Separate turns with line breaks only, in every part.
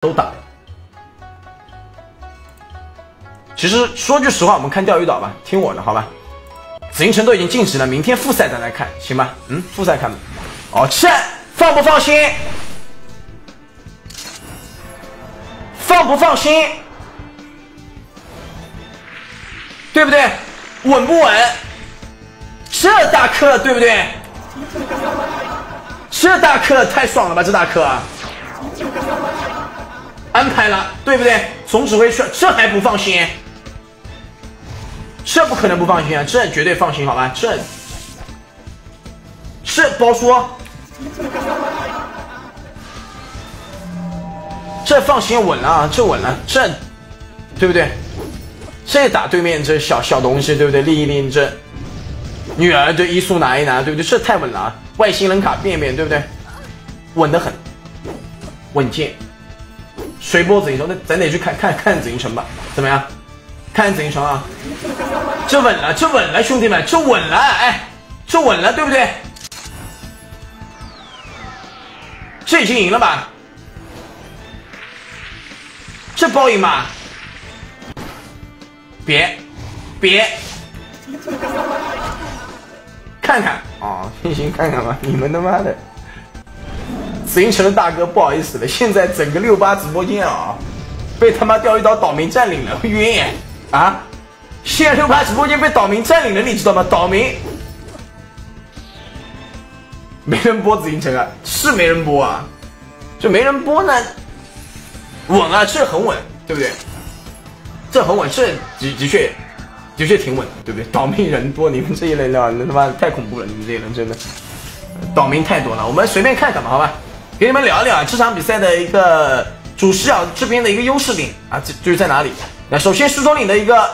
都打。其实说句实话，我们看钓鱼岛吧，听我的好吧。紫禁城都已经晋级了，明天复赛再来看，行吧？嗯，复赛看吧。哦，这放不放心？放不放心？对不对？稳不稳？这大课对不对？这大课太爽了吧！这大课安排了，对不对？总指挥说，这还不放心？这不可能不放心啊！这绝对放心，好吧？这这包说，这放心稳了啊！这稳了，这对不对？这打对面这小小东西，对不对？立一立这女儿对一速拿一拿，对不对？这太稳了啊！外星人卡变一变，对不对？稳得很，稳健。谁播紫英城？那咱得去看看看紫禁城吧？怎么样？看紫禁城啊！这稳了，这稳了，兄弟们，这稳了，哎，这稳了，对不对？这已经赢了吧？这包赢吧？别，别，看看啊，行行看看吧，你们他妈的，紫禁城的大哥不好意思了，现在整个六八直播间啊，被他妈钓鱼岛岛民占领了，晕啊！现在六八直播间被岛民占领了，你知道吗？岛民没人播紫禁城啊，是没人播啊，就没人播呢，稳啊，这很稳，对不对？这很稳，这的的确的确挺稳的，对不对？岛民人多，你们这一类料，那他妈太恐怖了，你们这些人真的，岛民太多了。我们随便看看吧，好吧？给你们聊一聊这场比赛的一个主视角这边的一个优势点啊，这就是在哪里？那首先狮驼岭的一个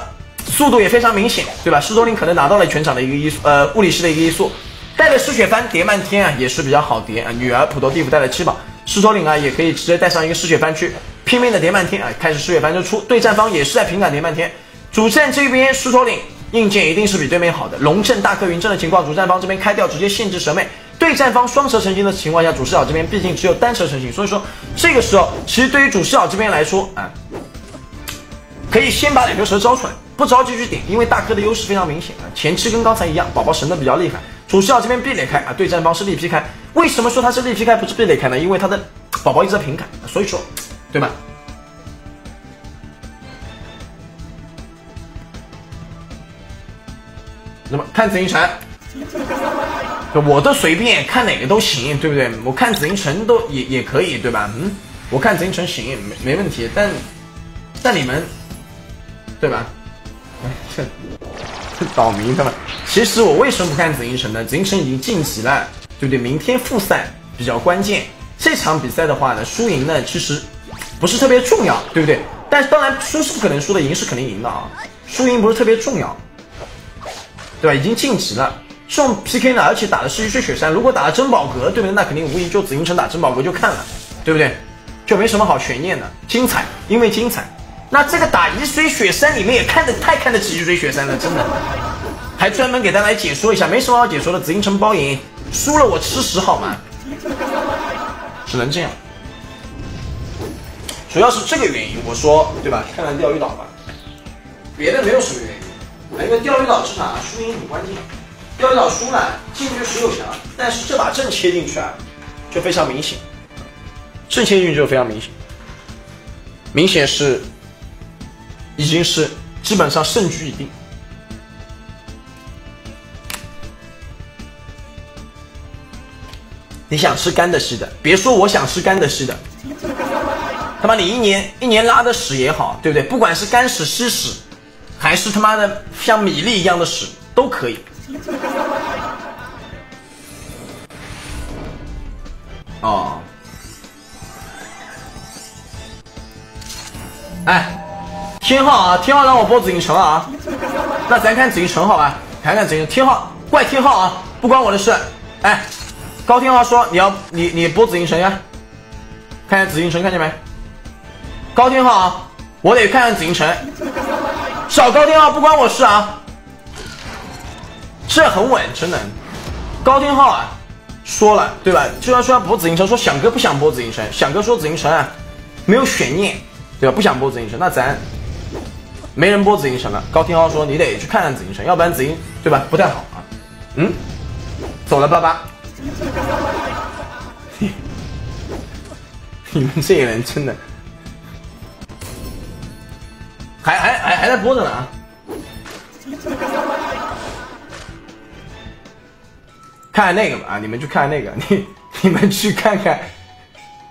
速度也非常明显，对吧？狮驼岭可能拿到了全场的一个一呃物理师的一个一速，带着失血帆叠漫天啊，也是比较好叠啊。女儿普陀地府带了七宝，狮驼岭啊也可以直接带上一个失血帆去。拼命的叠漫天啊，开始失血帆就出，对战方也是在平杆叠漫天。主战这边狮驼岭硬件一定是比对面好的，龙阵大克云阵的情况，主战方这边开掉直接限制蛇妹。对战方双蛇成型的情况下，主视角这边毕竟只有单蛇成型，所以说这个时候其实对于主视角这边来说啊，可以先把两条蛇招出来，不着急去点，因为大哥的优势非常明显啊。前期跟刚才一样，宝宝神的比较厉害，主视角这边壁垒开啊，对战方是力劈开。为什么说他是力劈开不是壁垒开呢？因为他的宝宝一直在平砍，所以说。对吧？那么看紫禁城，我都随便看哪个都行，对不对？我看紫禁城都也也可以，对吧？嗯，我看紫禁城行，没没问题。但但你们，对吧？这岛民他们，其实我为什么不看紫禁城呢？紫禁城已经晋级了，对不对？明天复赛比较关键，这场比赛的话呢，输赢呢，其实。不是特别重要，对不对？但是当然输是不可能输的，赢是肯定赢的啊。输赢不是特别重要，对吧？已经晋级了，这种 PK 呢，而且打的是一水雪山。如果打了珍宝阁，对不对？那肯定无疑就紫禁城打珍宝阁就看了，对不对？就没什么好悬念的，精彩，因为精彩。那这个打一水雪山，你们也看得太看得起一水雪山了，真的。还专门给大家来解说一下，没什么好解说的，紫禁城包赢，输了我吃屎好吗？只能这样。主要是这个原因，我说对吧？看看钓鱼岛吧，别的没有什么原因，因为钓鱼岛这场输赢很关键。钓鱼岛输了，进去十六强，但是这把正切进去啊，就非常明显，正切进去就非常明显，明显是已经是基本上胜局已定。你想吃干的稀的，别说我想吃干的稀的。他妈，你一年一年拉的屎也好，对不对？不管是干屎、湿屎，还是他妈的像米粒一样的屎，都可以。天浩啊，天浩让我播紫禁城啊，那咱看紫禁城好吧？看看紫禁城，天浩怪天浩啊，不关我的事。哎，高天浩说你要你你播紫禁城呀，看看紫禁城，看见没？高天浩，我得看看紫禁城。小高天浩不关我事啊，这很稳，真的。高天浩啊，说了对吧？就要说要播紫禁城，说响哥不想播紫禁城，响哥说紫禁城啊，没有悬念，对吧？不想播紫禁城，那咱没人播紫禁城了。高天浩说你得去看看紫禁城，要不然紫禁对吧不太好啊。嗯，走了，爸爸。你们这些人真的还还还还在播着呢啊！看看那个吧啊！你们去看那个，你你们去看看，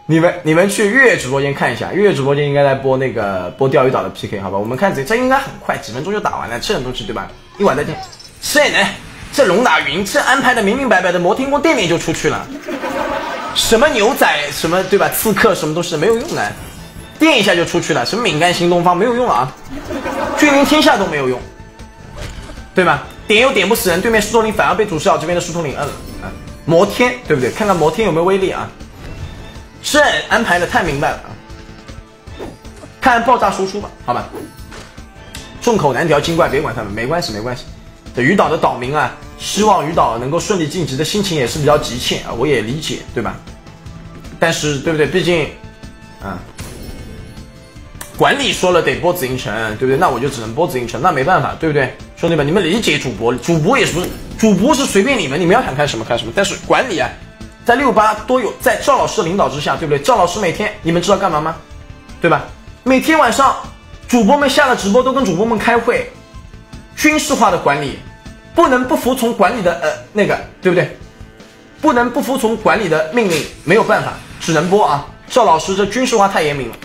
你们你们去月月直播间看一下，月月直播间应该在播那个播钓鱼岛的 PK，好吧？我们看这这应该很快，几分钟就打完了，这种东西对吧？一会儿再见。这呢这龙打云，这安排的明明白白的，摩天宫店面就出去了。什么牛仔什么对吧？刺客什么都是没有用的，电一下就出去了。什么敏感新东方没有用啊，君临天下都没有用，对吧？点又点不死人，对面狮驼岭反而被主视角这边的狮驼岭摁了。摩天对不对？看看摩天有没有威力啊？这安排的太明白了啊！看爆炸输出吧，好吧。众口难调，精怪别管他们，没关系没关系。这鱼岛的岛民啊。希望鱼岛能够顺利晋级的心情也是比较急切啊，我也理解，对吧？但是对不对？毕竟，啊，管理说了得播紫禁城，对不对？那我就只能播紫禁城，那没办法，对不对？兄弟们，你们理解主播，主播也是？主播是随便你们，你们要想看什么看什么。但是管理啊，在六八都有，在赵老师的领导之下，对不对？赵老师每天你们知道干嘛吗？对吧？每天晚上，主播们下了直播都跟主播们开会，军事化的管理。不能不服从管理的呃那个对不对？不能不服从管理的命令，没有办法，只能播啊！赵老师这军事化太严明了。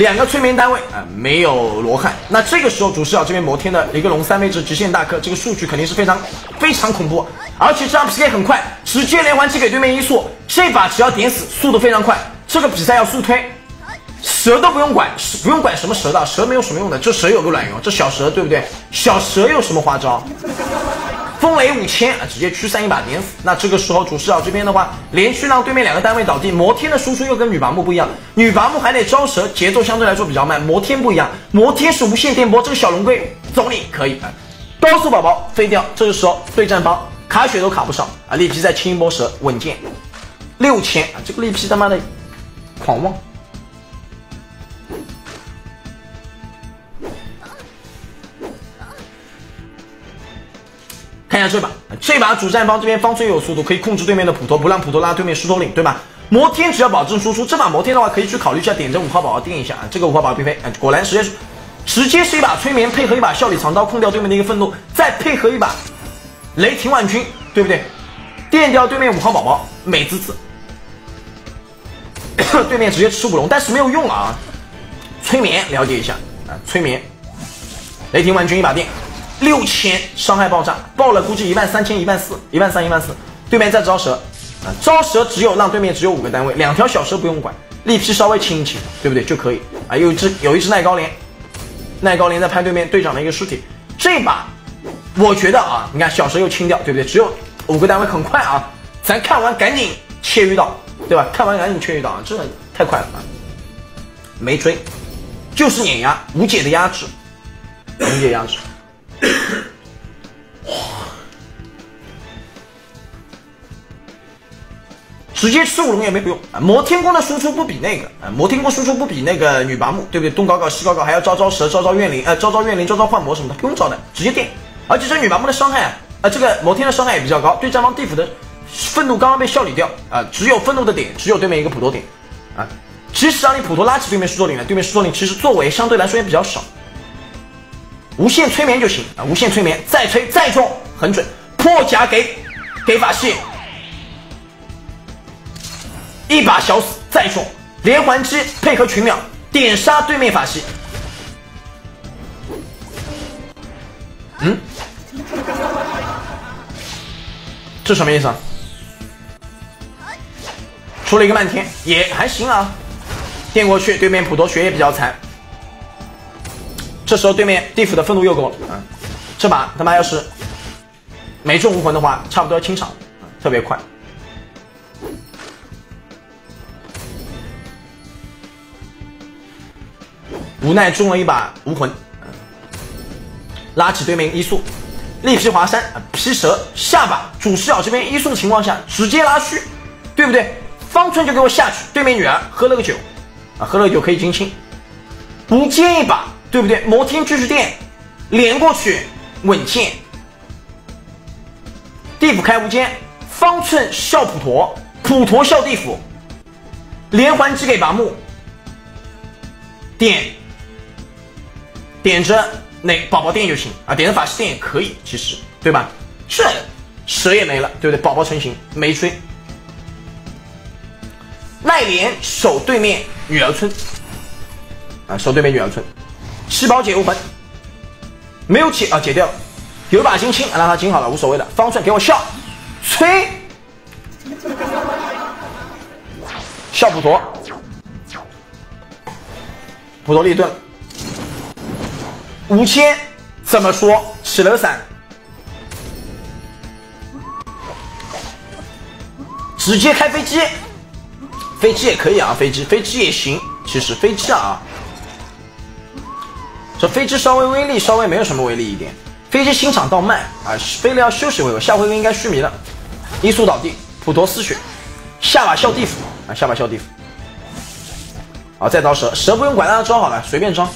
两个催眠单位啊，没有罗汉。那这个时候主视角这边摩天的一个龙三位置极限大克，这个数据肯定是非常非常恐怖，而且这张 PK 很快，直接连环击给对面一速，这把只要点死，速度非常快，这个比赛要速推。蛇都不用管，不用管什么蛇的，蛇没有什么用的，这蛇有个卵用，这小蛇对不对？小蛇有什么花招？风雷五千啊，直接驱散一把点死。那这个时候主视角这边的话，连续让对面两个单位倒地。摩天的输出又跟女拔木不一样，女拔木还得招蛇，节奏相对来说比较慢。摩天不一样，摩天是无线电波，这个小龙龟走你可以啊，高速宝宝飞掉。这个时候对战方卡血都卡不上啊，力劈再清一波蛇稳健，六千啊，这个力劈他妈的狂妄。看一下这把，这把主战方这边方寸有速度，可以控制对面的普陀，不让普陀拉对面狮驼岭，对吧？摩天只要保证输出，这把摩天的话可以去考虑一下点这五号宝宝电一下啊。这个五号宝宝并非，果然直接直接是一把催眠，配合一把笑里藏刀，控掉对面的一个愤怒，再配合一把雷霆万钧，对不对？电掉对面五号宝宝，美滋滋。对面直接吃五龙，但是没有用啊。催眠了解一下啊，催眠，雷霆万钧一把电。六千伤害爆炸，爆了估计一万三千、一万四、一万三、一万四。对面在招蛇，啊，招蛇只有让对面只有五个单位，两条小蛇不用管，力劈稍微清一清，对不对就可以啊？有一只有一只耐高连，耐高连在拍对面队长的一个尸体。这把我觉得啊，你看小蛇又清掉，对不对？只有五个单位，很快啊！咱看完赶紧切鱼岛，对吧？看完赶紧切鱼岛啊，这太快了啊！没追，就是碾压，无解的压制，无解压制。直接吃五龙也没有用啊！摩天宫的输出不比那个啊，摩天宫输出不比那个女拔木，对不对？东搞搞西搞搞，还要招招蛇、招招怨灵，呃，招招怨灵、招招幻魔什么的，不用招的，直接电。而且这女拔木的伤害啊，啊，这个摩天的伤害也比较高。对战方地府的愤怒刚刚被效理掉啊，只有愤怒的点，只有对面一个普陀点啊。其实让你普陀拉起对面狮驼岭来，对面狮驼岭其实作为相对来说也比较少。无限催眠就行啊！无限催眠，再催再中，很准。破甲给给法系，一把小死再中，连环击配合群秒点杀对面法系。嗯，这什么意思啊？出了一个漫天，也还行啊。电过去，对面普陀血也比较残。这时候对面地府的愤怒又够了啊！这把他妈要是没中无魂的话，差不多要清场，特别快。无奈中了一把无魂，拉起对面一速，力劈华山，劈蛇下把，主视角这边一速的情况下直接拉虚，对不对？方寸就给我下去，对面女儿喝了个酒啊，喝了个酒可以金清，无间一把，对不对？摩天巨石殿连过去稳健，地府开无间，方寸笑普陀，普陀笑地府，连环击给拔木，点点着。那宝宝电就行啊，点着法师电也可以，其实对吧？这蛇也没了，对不对？宝宝成型没追。奈莲守对面女儿村啊，守对面女儿村，七宝解无魂没有解啊，解掉了。有把金青让他金好了，无所谓的。方寸给我笑，吹，笑普陀，普陀立盾。五千怎么说？起了伞，直接开飞机，飞机也可以啊，飞机飞机也行。其实飞机啊，这飞机稍微威力稍微没有什么威力一点。飞机欣赏到慢啊，飞了要休息回合，下回合应该须弥了。一速倒地，普陀丝血，下把笑地府啊，下把笑地府。好，再招蛇，蛇不用管，让他装好了，随便装。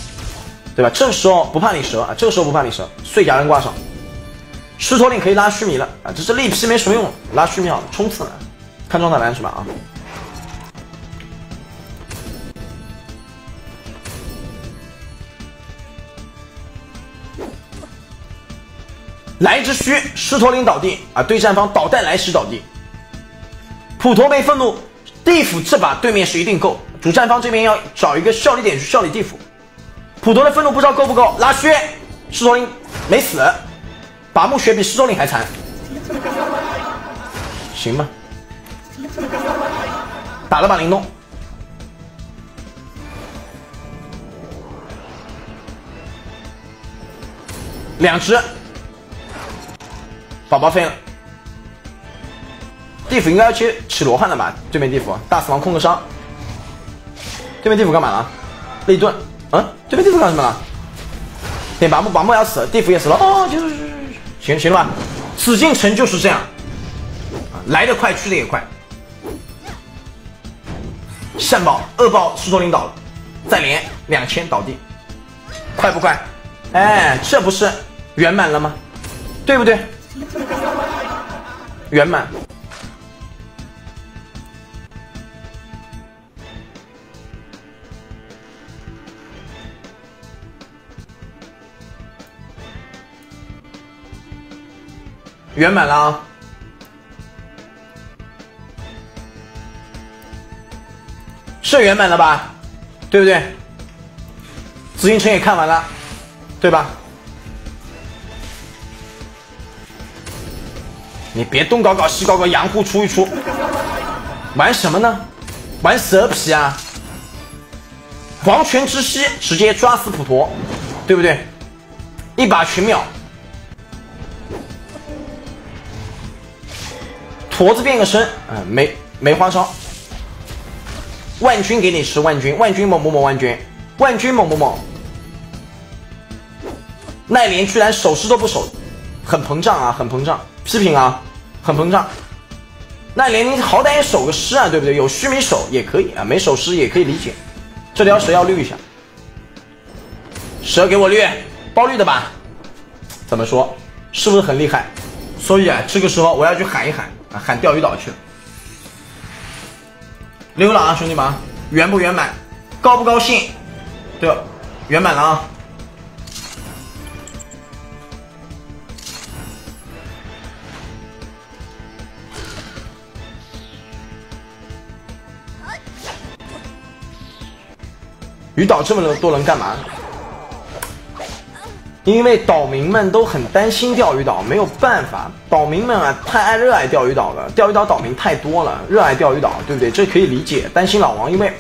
对吧？这时候不怕你蛇啊，这个时候不怕你蛇，碎甲人挂上，狮驼岭可以拉须弥了啊！这是力劈没什么用，拉须弥好了，冲刺了，看状态来是吧？啊！来之虚，狮驼岭倒地啊！对战方导弹来袭倒地，普陀被愤怒，地府这把对面是一定够，主战方这边要找一个效力点去效力地府。普陀的愤怒不知道够不够，拉靴，狮驼岭没死，拔木血比狮驼岭还残，行吧，打了把灵动，两只，宝宝飞了，地府应该要去起罗汉了吧？对面地府大死亡控个伤，对面地府干嘛了？立盾。嗯，对面地府干什么了？点拔木，拔木要死了，地府也死了。哦，就是行行了吧？紫禁城就是这样，来得快，去的也快。善报恶报，狮驼岭倒了，再连两千倒地，快不快？哎，这不是圆满了吗？对不对？圆满。圆满了啊！是圆满了吧？对不对？紫禁城也看完了，对吧？你别东搞搞西搞搞，洋户出一出，玩什么呢？玩蛇皮啊！黄泉之息直接抓死普陀，对不对？一把群秒。驼子变个身，嗯，没没花招，万军给你吃，万军，万军猛不猛？万军，万军猛不猛？奈莲居然守尸都不守，很膨胀啊，很膨胀，批评啊，很膨胀。那连你好歹也守个尸啊，对不对？有须弥守也可以啊，没守尸也可以理解。这条蛇要绿一下，蛇给我绿，包绿的吧？怎么说？是不是很厉害？所以啊，这个时候我要去喊一喊啊。喊钓鱼岛去了，溜了啊，兄弟们，圆不圆满？高不高兴？对，圆满了啊！鱼岛这么多人干嘛？因为岛民们都很担心钓鱼岛，没有办法，岛民们啊太爱热爱钓鱼岛了，钓鱼岛岛民太多了，热爱钓鱼岛，对不对？这可以理解，担心老王，因为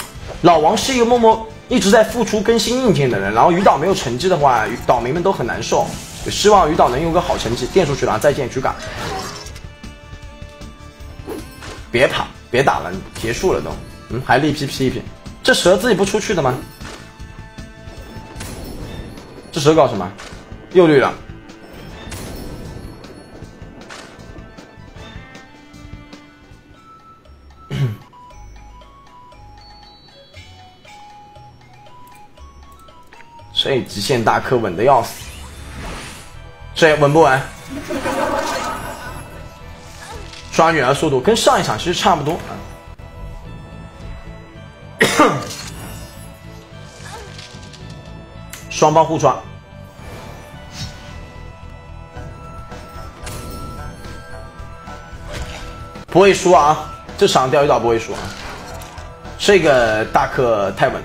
老王是一个默默一直在付出更新硬件的人，然后鱼岛没有成绩的话，岛民们都很难受，希望鱼岛能有个好成绩，垫出去了，再见局嘎，别跑，别打了，结束了都，嗯，还力劈劈一劈，这蛇自己不出去的吗？这蛇搞什么？又绿了。这极限大客稳的要死。这稳不稳？抓女儿速度跟上一场其实差不多。双方互抓，不会输啊！这场钓鱼岛不会输啊！这个大客太稳，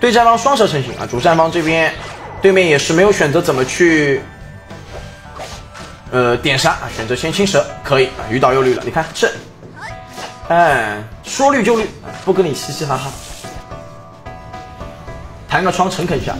对战方双蛇成型啊！主战方这边对面也是没有选择怎么去，呃点杀啊，选择先清蛇可以啊！鱼岛又绿了，你看这，哎，说绿就绿，不跟你嘻嘻哈哈。弹个窗，诚恳一下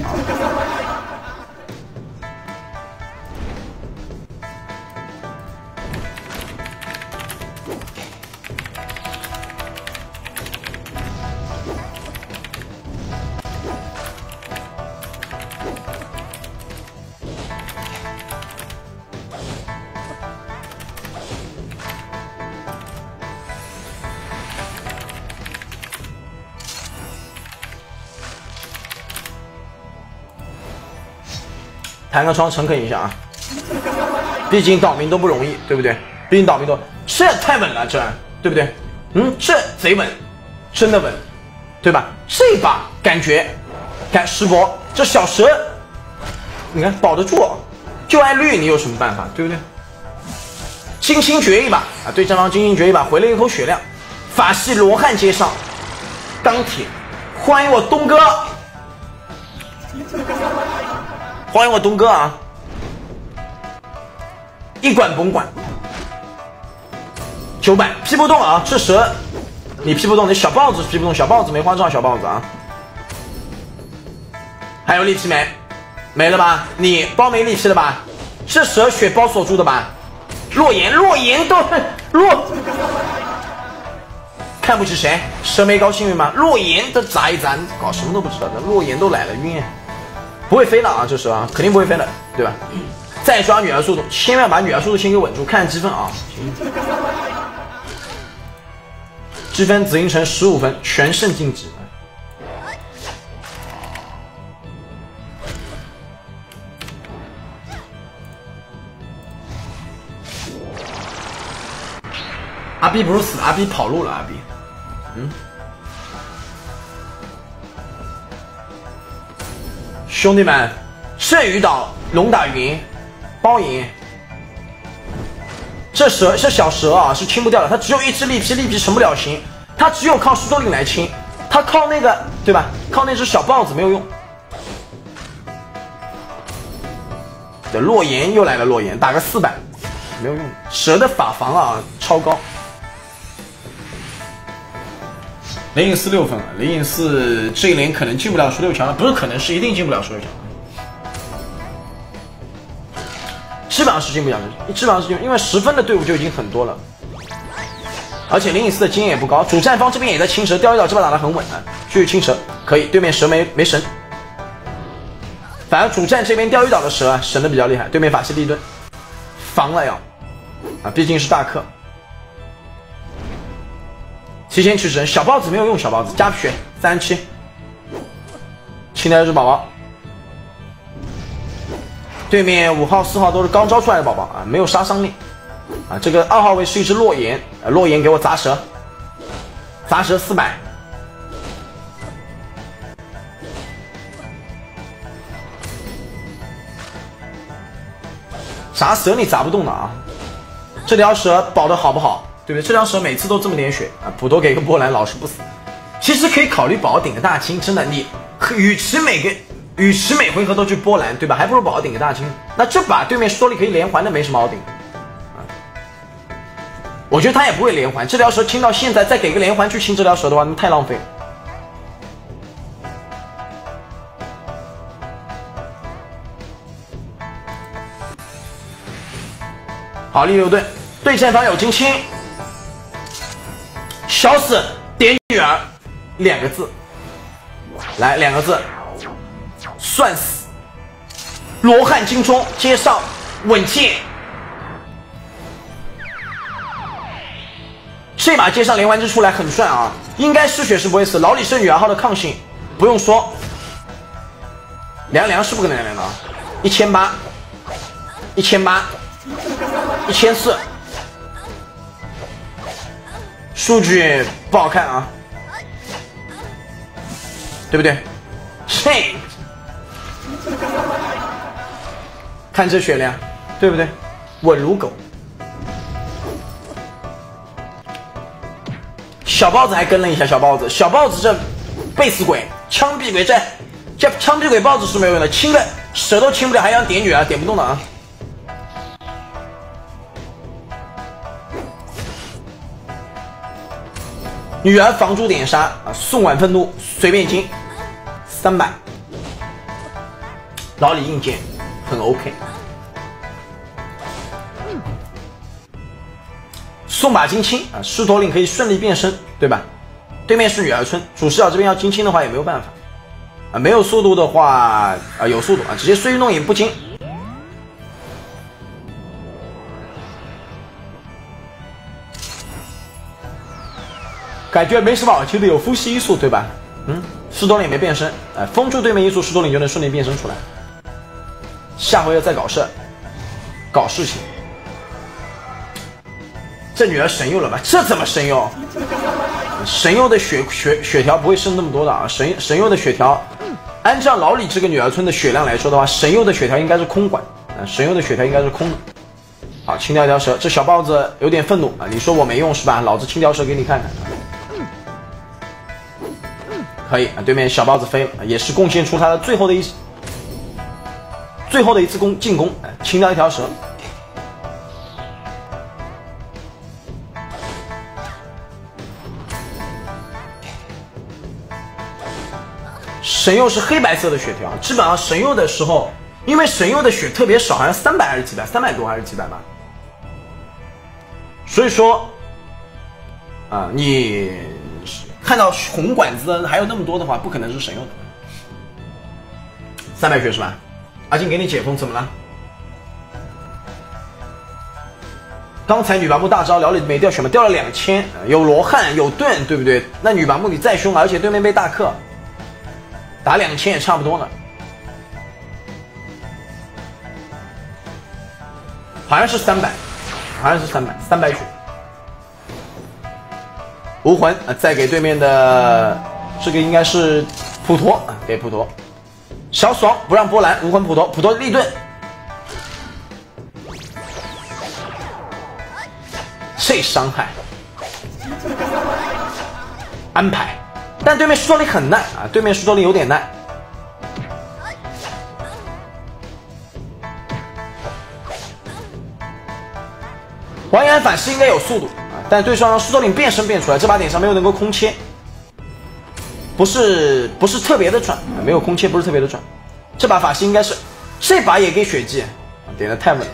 弹个窗，诚恳一下啊！毕竟岛民都不容易，对不对？毕竟岛民都这太稳了，这对不对？嗯，这贼稳，真的稳，对吧？这把感觉，看师伯这小蛇，你看保得住，就爱绿，你有什么办法，对不对？精心绝一把啊！对战方精心绝一把，回了一口血量，法系罗汉接上，钢铁，欢迎我东哥。欢迎我东哥啊！一管甭管，九百劈不动啊！这蛇你劈不动，你小豹子劈不动，小豹子梅花杖小豹子啊！还有力劈没？没了吧？你包没力劈了吧？这蛇血包锁住的吧？洛言洛言都 洛，看不起谁？蛇没高幸运吗？洛言都砸一砸，搞什么都不知道的，洛言都来了晕。不会飞了啊，这时啊，肯定不会飞了，对吧？再抓女儿速度，千万把女儿速度先给稳住，看积分啊。积分紫禁城十五分，全胜晋级。阿 B 不是死，阿 B 跑路了，阿 B，兄弟们，圣鱼岛龙打云，包赢。这蛇这小蛇啊，是清不掉的，它只有一只力皮，力皮成不了形，它只有靠石头令来清，它靠那个对吧？靠那只小豹子没有用。这洛言又来了，洛言打个四百，没有用。蛇的法防啊，超高。雷影四六分了，雷影四这一连可能进不了十六强了，不是可能是一定进不了十六强，基本上是进不了的，基本上是进，因为十分的队伍就已经很多了，而且雷影四的经验也不高，主战方这边也在清蛇，钓鱼岛这把打的很稳啊，继续清蛇可以，对面蛇没没神，反而主战这边钓鱼岛的蛇啊神的比较厉害，对面法系立盾防了要。啊，毕竟是大客。提前取神，小豹子没有用，小豹子加血三七，清掉一只宝宝。对面五号、四号都是刚招出来的宝宝啊，没有杀伤力啊。这个二号位是一只洛言，洛言给我砸蛇，砸蛇四百，砸蛇你砸不动的啊。这条蛇保的好不好？对不对？这条蛇每次都这么点血啊，普多给个波澜，老是不死。其实可以考虑宝顶个大清，真的，你与其每个与其每回合都去波澜，对吧？还不如宝顶个大清。那这把对面说你可以连环的，没什么好顶啊。我觉得他也不会连环，这条蛇清到现在再给个连环去清这条蛇的话，那太浪费。好，利六盾，对战方有金青。小死点女儿，两个字，来两个字，算死。罗汉金钟接上稳健，这把接上连环之出来很帅啊！应该失血是不会死，老李是女儿号的抗性，不用说。凉凉是不可能凉凉的，啊！一千八，一千八，一千四，数据不好看啊，对不对？嘿，看这血量，对不对？稳如狗。小豹子还跟了一下，小豹子，小豹子这背死鬼，枪毙鬼这这枪毙鬼豹子是没有用的，亲的舌头亲不了，还想点女儿，点不动的啊！女儿房主点杀啊，送完愤怒随便金三百，老李硬件很 OK。送把金青啊，狮驼岭可以顺利变身，对吧？对面是女儿村，主视角这边要金青的话也没有办法啊，没有速度的话啊，有速度啊，直接碎运动也不金，感觉没什么好听的，有呼吸因素，对吧？嗯，狮驼岭没变身，哎，封住对面一束狮驼岭就能顺利变身出来，下回要再搞事，搞事情。这女儿神佑了吧？这怎么神佑？神佑的血血血条不会剩那么多的啊！神神佑的血条，按照老李这个女儿村的血量来说的话，神佑的血条应该是空管啊！神佑的血条应该是空的。好，清掉一条蛇，这小豹子有点愤怒啊！你说我没用是吧？老子清条蛇给你看看。可以啊，对面小豹子飞了，也是贡献出他的最后的一最后的一次攻进攻，清掉一条蛇。神佑是黑白色的血条，基本上神佑的时候，因为神佑的血特别少，好像三百还是几百，三百多还是几百吧。所以说，啊，你看到红管子还有那么多的话，不可能是神用的。三百血是吧？阿金给你解封，怎么了？刚才女拔木大招聊了没掉血吗？掉了两千，有罗汉有盾，对不对？那女拔木你再凶，而且对面被大克。打两千也差不多了，好像是三百，好像是三百，三百血。无魂啊，再给对面的这个应该是普陀啊，给普陀。小爽不让波兰，无魂普陀，普陀立盾。这伤害，安排。但对面石头林很耐啊，对面石头林有点耐。还原反噬应该有速度，但对方让石头林变身变出来，这把点上没有能够空切，不是不是特别的准，没有空切不是特别的准。这把法师应该是，这把也给血祭，点的太稳了。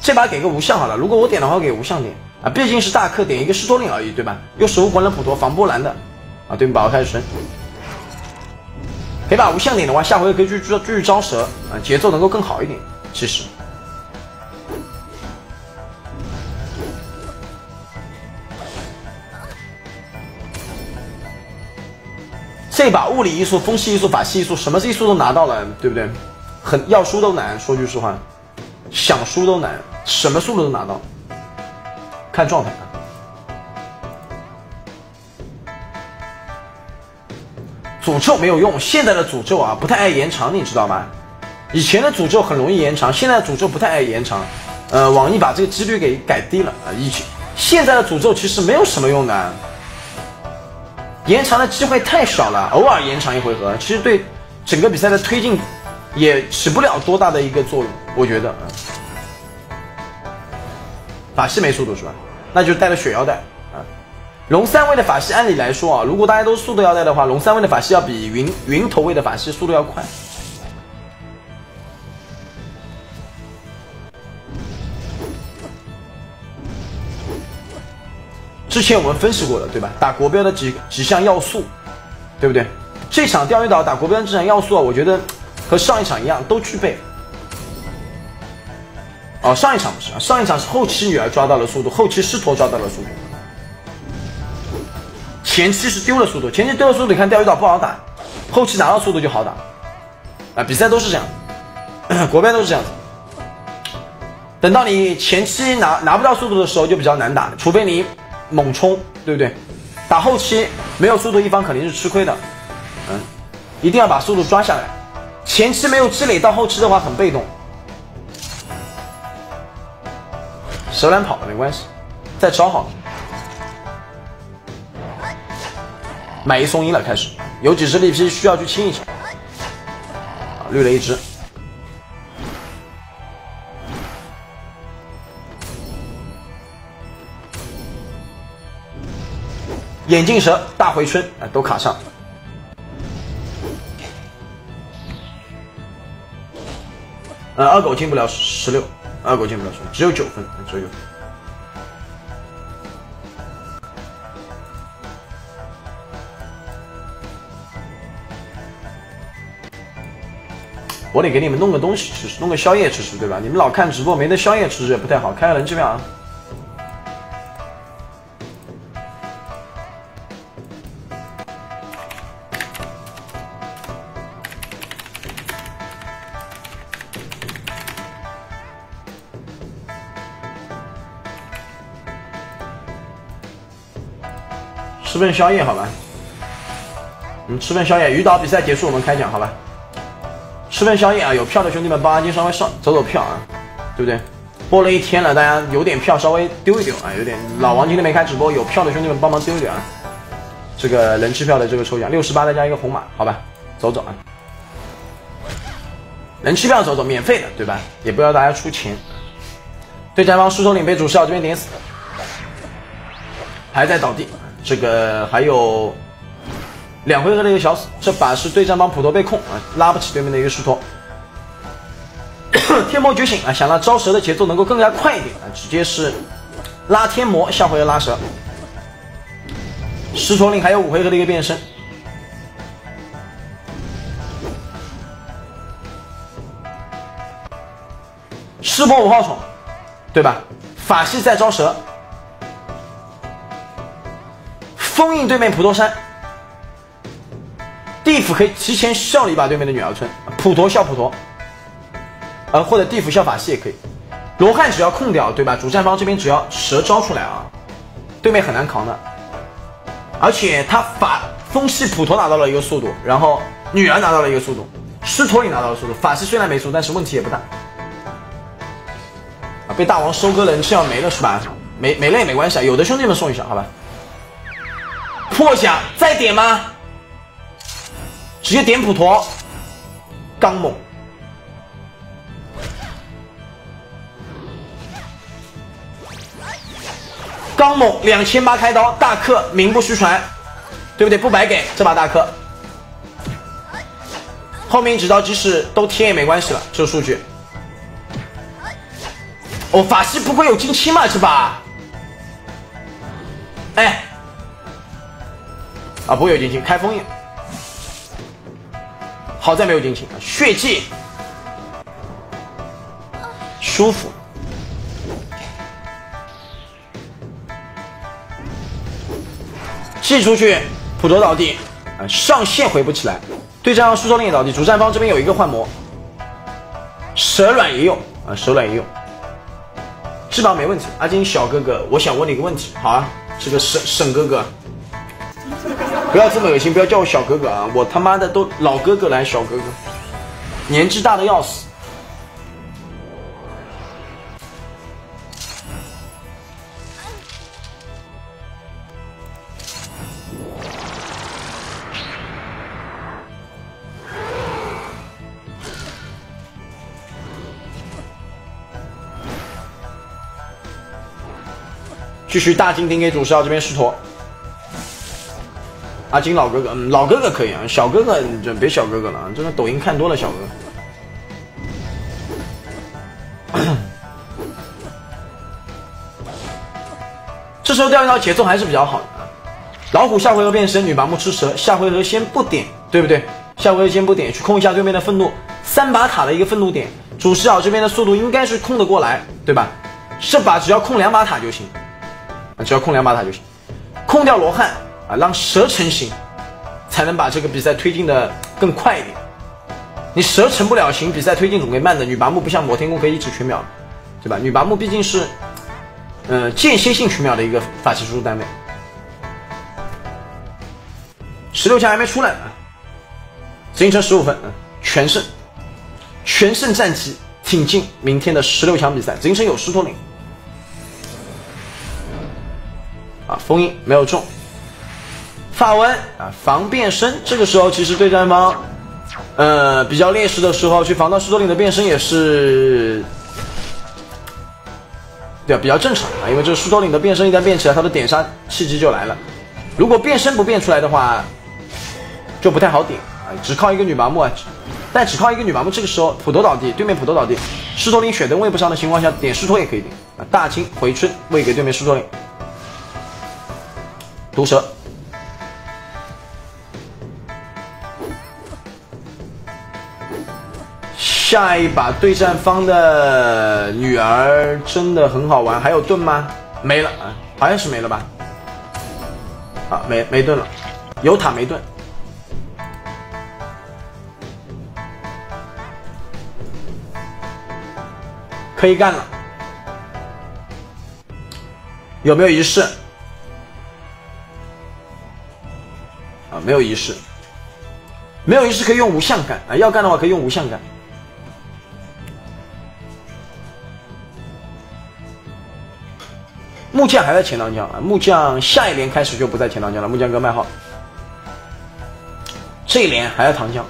这把给个无相好了，如果我点的话，给无相点啊，毕竟是大克点一个石头令而已，对吧？又守护魂了普陀防波兰的。啊，对面宝宝开始升，给把无相点的话，下回可以继续继续招蛇啊，节奏能够更好一点。其实，这把物理艺术、风系艺术、法系艺术，什么艺术都拿到了，对不对？很要输都难，说句实话，想输都难，什么速度都拿到，看状态。诅咒没有用，现在的诅咒啊不太爱延长，你知道吗？以前的诅咒很容易延长，现在的诅咒不太爱延长。呃，网易把这个几率给改低了啊。以前现在的诅咒其实没有什么用的，延长的机会太少了，偶尔延长一回合，其实对整个比赛的推进也起不了多大的一个作用，我觉得啊。法系没速度是吧？那就带了血腰带啊。龙三位的法系，按理来说啊，如果大家都速度腰带的话，龙三位的法系要比云云头位的法系速度要快。之前我们分析过了，对吧？打国标的几几项要素，对不对？这场钓鱼岛打国标的这场要素啊，我觉得和上一场一样，都具备。哦，上一场不是啊，上一场是后期女儿抓到了速度，后期狮驼抓到了速度。前期是丢了速度，前期丢了速度，你看钓鱼岛不好打，后期拿到速度就好打。啊，比赛都是这样，国标都是这样。等到你前期拿拿不到速度的时候，就比较难打，除非你猛冲，对不对？打后期没有速度一方肯定是吃亏的，嗯，一定要把速度抓下来。前期没有积累，到后期的话很被动。蛇卵跑了没关系，再招好。买一送一了，开始有几只力劈需要去清一清。绿了一只。眼镜蛇、大回春，哎，都卡上。呃，二狗进不了十六，二狗进不了十六，只有九分，只有九分。我得给你们弄个东西吃吃，弄个宵夜吃吃，对吧？你们老看直播没得宵夜吃吃也不太好，开个人气票啊。吃份宵夜好吧，嗯，吃份宵夜。鱼岛比赛结束，我们开奖好吧。吃份宵夜啊！有票的兄弟们帮阿金稍微上走走票啊，对不对？播了一天了，大家有点票稍微丢一丢啊，有点老王今天没开直播，有票的兄弟们帮忙丢一丢啊。这个人气票的这个抽奖，六十八再加一个红马，好吧，走走啊。人气票走走，免费的对吧？也不要大家出钱。对战方输头领被主视角这边点死，还在倒地。这个还有。两回合的一个小死，这把是对战帮普陀被控啊，拉不起对面的一个狮驼。天魔觉醒啊，想让招蛇的节奏能够更加快一点啊，直接是拉天魔，下回合拉蛇。狮驼令还有五回合的一个变身。狮魔五号宠，对吧？法系在招蛇，封印对面普陀山。地府可以提前笑了一把对面的女儿村，普陀笑普陀，呃或者地府笑法系也可以。罗汉只要控掉，对吧？主战方这边只要蛇招出来啊，对面很难扛的。而且他法风系普陀拿到了一个速度，然后女儿拿到了一个速度，狮驼也拿到了速度。法系虽然没速，但是问题也不大。啊，被大王收割了，人气要没了是吧？没没了也没关系啊，有的兄弟们送一下好吧。破晓再点吗？直接点普陀，刚猛，刚猛两千八开刀，大克名不虚传，对不对？不白给这把大克，后面几招即使都贴也没关系了，这个数据。哦，法师不会有近期吗？这把？哎，啊，不会有近期，开封印。好在没有进去，血祭，舒服，寄出去，普陀倒地，啊，上线回不起来，对战方苏州令也倒地，主战方这边有一个幻魔，蛇卵也用，啊，蛇卵也用，翅膀没问题，阿金小哥哥，我想问你一个问题，好啊，这个沈沈哥哥。不要这么恶心！不要叫我小哥哥啊！我他妈的都老哥哥来，小哥哥，年纪大的要死。继续大金顶给主视角这边狮驼。阿金老哥哥，嗯，老哥哥可以啊，小哥哥你就别小哥哥了啊，这个抖音看多了，小哥。这时候钓鱼岛节奏还是比较好的。老虎下回合变身，女拔木吃蛇，下回合先不点，对不对？下回合先不点，去控一下对面的愤怒，三把塔的一个愤怒点，主视角这边的速度应该是控得过来，对吧？这把只要控两把塔就行，啊，只要控两把塔就行，控掉罗汉。啊，让蛇成型，才能把这个比赛推进的更快一点。你蛇成不了形，比赛推进总归慢的。女拔木不像摩天宫可以一直全秒，对吧？女拔木毕竟是，嗯，间歇性全秒的一个法器输出单位。十六强还没出来呢，紫禁城十五分，全胜，全胜战绩挺进明天的十六强比赛。紫禁城有狮驼岭，啊，封印没有中。发文啊，防变身，这个时候其实对战方，呃，比较劣势的时候去防到狮驼岭的变身也是，对吧？比较正常啊，因为这个狮驼岭的变身一旦变起来，它的点杀契机就来了。如果变身不变出来的话，就不太好顶啊，只靠一个女麻木啊，但只靠一个女麻木，这个时候普陀倒地，对面普陀倒地，狮驼岭血灯喂不上的情况下，点狮驼也可以顶啊。大清回春喂给对面狮驼岭，毒蛇。下一把对战方的女儿真的很好玩，还有盾吗？没了啊，好像是没了吧？啊，没没盾了，有塔没盾，可以干了。有没有仪式？啊，没有仪式，没有仪式可以用无相干啊，要干的话可以用无相干。木匠还在钱塘江啊！木匠下一连开始就不在钱塘江了。木匠哥卖号，这一连还在塘江。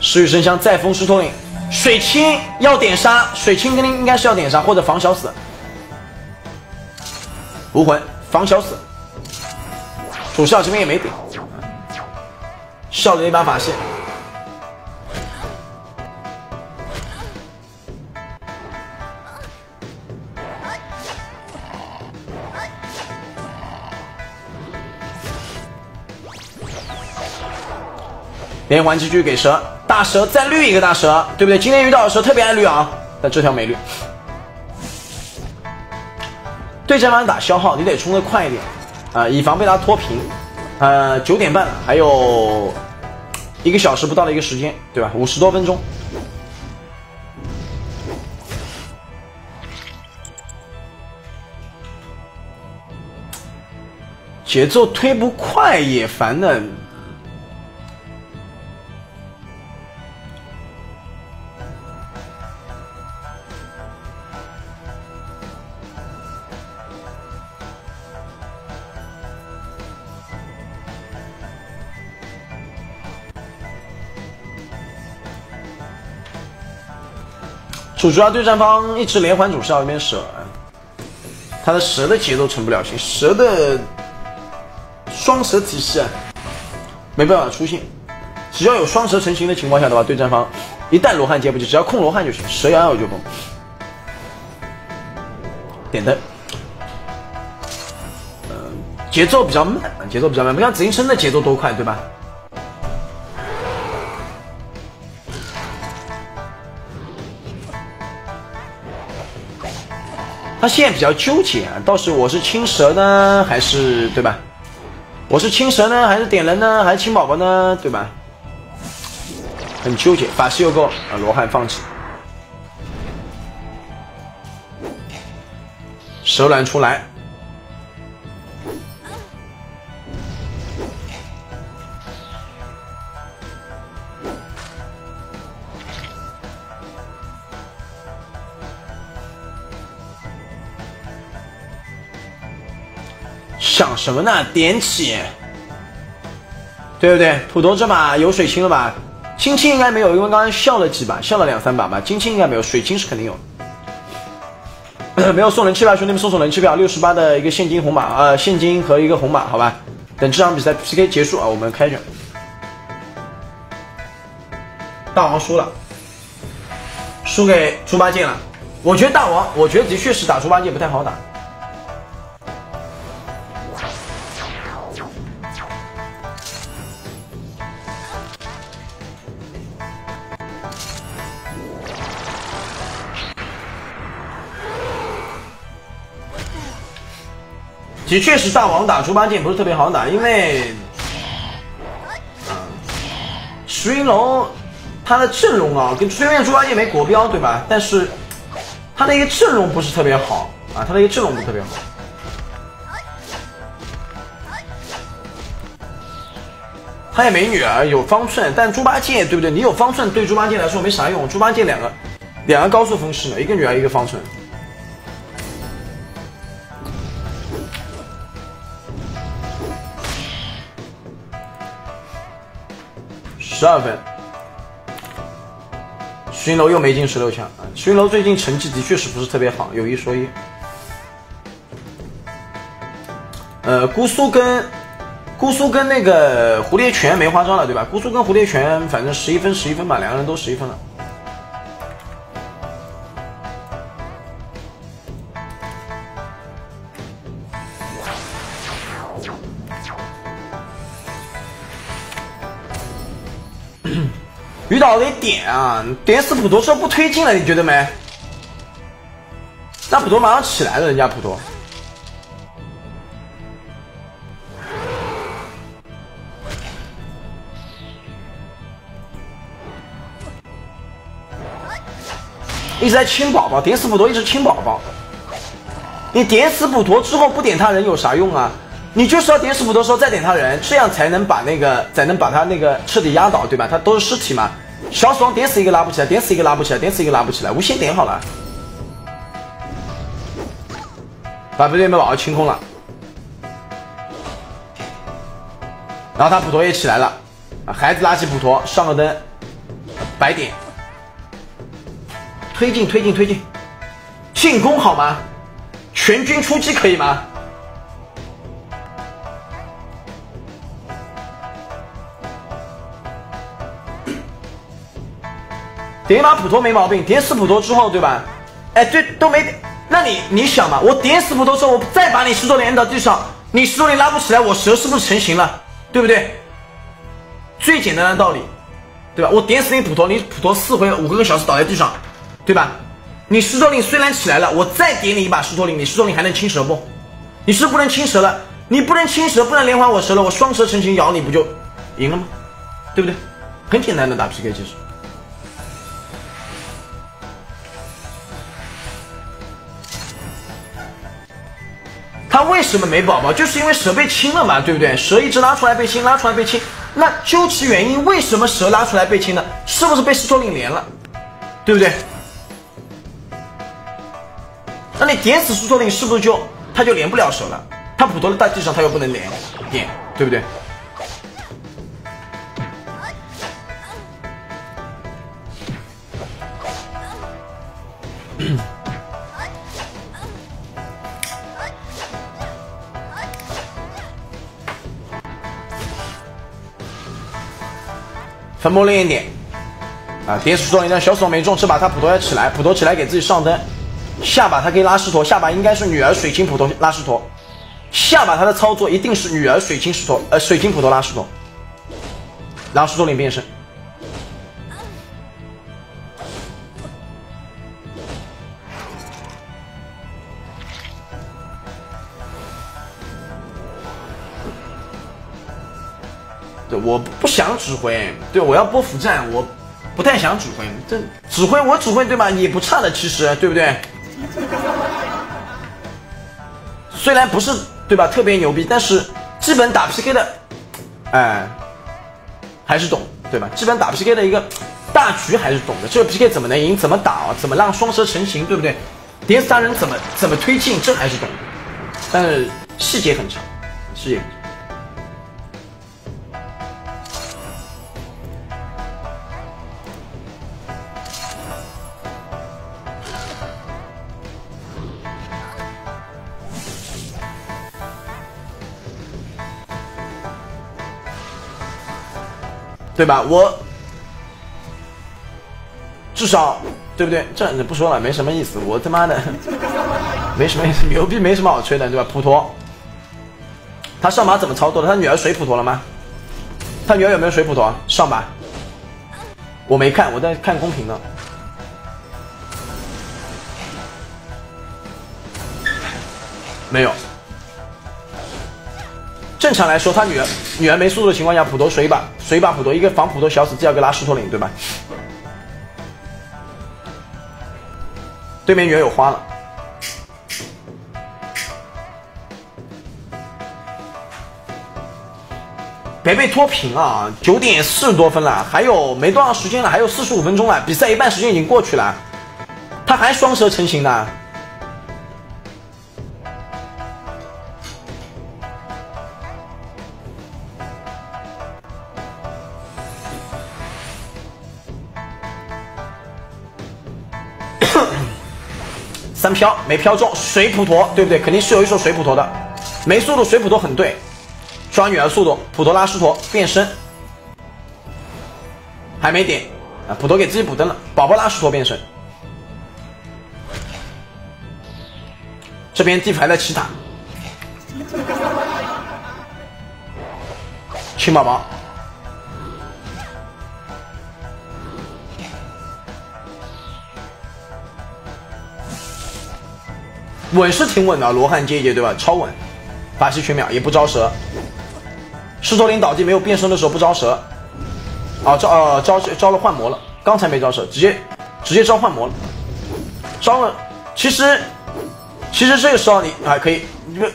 石雨生香再封狮驼岭，水清要点杀，水清肯定应该是要点杀或者防小死。无魂防小死，主校这边也没点，笑了一把法系。连环击狙给蛇，大蛇再绿一个大蛇，对不对？今天遇到的蛇特别爱绿啊，但这条没绿。对战方打消耗，你得冲的快一点啊，以防被他拖平。呃，九点半了，还有一个小时不到的一个时间，对吧？五十多分钟，节奏推不快也烦的。主主要对战方一直连环主校一边蛇，他的蛇的节奏成不了型，蛇的双蛇体系啊，没办法出现。只要有双蛇成型的情况下的话，对战方一旦罗汉接不起，只要控罗汉就行，蛇咬咬就崩。点灯，嗯，节奏比较慢，节奏比较慢，不像紫金身的节奏多快，对吧？他现在比较纠结啊，到时我是青蛇呢，还是对吧？我是青蛇呢，还是点人呢，还是青宝宝呢，对吧？很纠结，法师又够啊，罗汉放弃，蛇卵出来。什么呢？点起，对不对？土豆这把有水清了吧？青青应该没有，因为刚才笑了几把，笑了两三把吧。青青应该没有，水清是肯定有。没有送人气票，兄弟们送送人气票，六十八的一个现金红马，呃，现金和一个红马，好吧。等这场比赛 PK 结束啊，我们开卷。大王输了，输给猪八戒了。我觉得大王，我觉得的确是打猪八戒不太好打。的确是大王打猪八戒不是特别好打，因为，徐云龙他的阵容啊，跟虽然猪八戒没国标对吧？但是他的一个阵容不是特别好啊，他的一个阵容不是特别好。他也没女儿，有方寸，但猪八戒对不对？你有方寸对猪八戒来说没啥用。猪八戒两个两个高速分尸呢，一个女儿一个方寸。十二分，巡楼又没进十六强啊！巡楼最近成绩的确是不是特别好，有一说一。呃，姑苏跟姑苏跟那个蝴蝶泉没花招了，对吧？姑苏跟蝴蝶泉反正十一分十一分吧，两个人都十一分了。到的点啊，点死普陀之后不推进了，你觉得没？那普陀马上起来了，人家普陀一直在清宝宝，点死普陀一直清宝宝。你点死普陀之后不点他人有啥用啊？你就是要点死普陀时候再点他人，这样才能把那个才能把他那个彻底压倒，对吧？他都是尸体嘛。小死亡点死一个拉不起来，点死一个拉不起来，点死一个拉不起来，无限点好了，把部队们宝宝清空了，然后他普陀也起来了，啊，孩子拉起普陀上个灯，白点，推进推进推进，进攻好吗？全军出击可以吗？点一把普陀没毛病，点死普陀之后，对吧？哎，对，都没。那你你想嘛，我点死普陀之后，我再把你石头连到地上，你石头连拉不起来，我蛇是不是成型了？对不对？最简单的道理，对吧？我点死你普陀，你普陀四回五个小时倒在地上，对吧？你石头令虽然起来了，我再点你一把石头令，你石头令还能青蛇不？你是不能青蛇了，你不能青蛇，不能连环我蛇了，我双蛇成型咬你不就赢了吗？对不对？很简单的打 PK 其实。他为什么没宝宝？就是因为蛇被亲了嘛，对不对？蛇一直拉出来被亲，拉出来被亲。那究其原因，为什么蛇拉出来被亲呢？是不是被石头令连了？对不对？那你点死石头令，是不是就他就连不了蛇了？他普通的大地上他又不能连点，对不对？分波练一点，啊，点石头，你让小锁没中，这把他普陀要起来，普陀起来给自己上灯，下把他可以拉石驼，下把应该是女儿水晶普陀拉石驼，下把他的操作一定是女儿水晶石头，呃，水晶普陀拉石驼，然后石头领变身。我不想指挥，对我要播辅战，我不太想指挥。这指挥我指挥对吧？也不差的，其实对不对？虽然不是对吧，特别牛逼，但是基本打 PK 的，哎，还是懂对吧？基本打 PK 的一个大局还是懂的。这个 PK 怎么能赢？怎么打？怎么让双蛇成型？对不对？点死他人怎么怎么推进？这还是懂的，但是细节很长，细节。对吧？我至少对不对？这不说了，没什么意思。我他妈的 没什么意思，牛逼没什么好吹的，对吧？普陀，他上把怎么操作的？他女儿水普陀了吗？他女儿有没有水普陀？上把我没看，我在看公屏呢。没有。正常来说，他女儿女儿没速度的情况下，普陀水把水把普陀一个防普陀小死，第二个拉石头岭，对吧？对面女儿有花了，别被拖平啊！九点四十多分了，还有没多长时间了，还有四十五分钟了，比赛一半时间已经过去了，他还双蛇成型呢。三飘没飘中，水普陀对不对？肯定是有一手水普陀的，没速度水普陀很对，抓女儿速度，普陀拉狮驼变身，还没点啊，普陀给自己补灯了，宝宝拉狮驼变身，这边地牌在起塔，亲宝宝。稳是挺稳的，罗汉接一接对吧？超稳，法器全秒也不招蛇。狮驼岭倒地没有变身的时候不招蛇，啊招呃招招了幻魔了，刚才没招蛇，直接直接招幻魔了，招了。其实其实这个时候你还可以，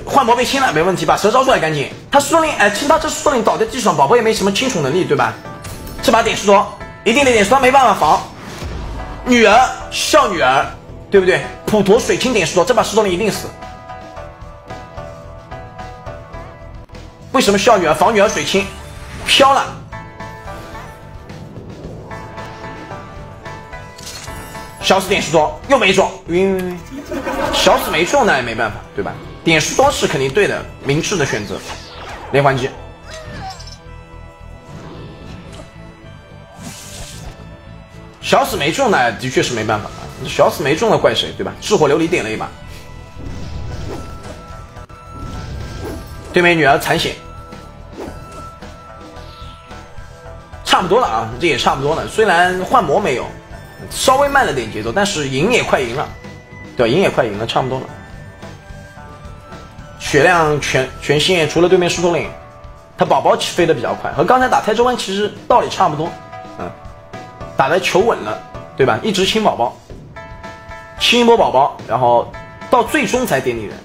幻魔被清了没问题，把蛇招出来赶紧。他狮驼岭哎清他这狮驼岭倒在地上，宝宝也没什么清除能力对吧？这把点狮驼一定得点狮驼没办法防，女儿笑女儿。对不对？普陀水清点石头，这把石头林一定死。为什么需要女儿防女儿水清？飘了，小死点石头又没中，晕晕晕，小死没中那也没办法，对吧？点石头是肯定对的，明智的选择。连环击，小死没中那的确是没办法。小死没中了，怪谁？对吧？炽火琉璃点了一把，对面女儿残血，差不多了啊，这也差不多了。虽然幻魔没有，稍微慢了点节奏，但是赢也快赢了，对吧？赢也快赢了，差不多了。血量全全线，除了对面狮驼岭，他宝宝起飞的比较快，和刚才打泰州湾其实道理差不多，嗯，打的求稳了，对吧？一直清宝宝。清一波宝宝，然后到最终才点你人。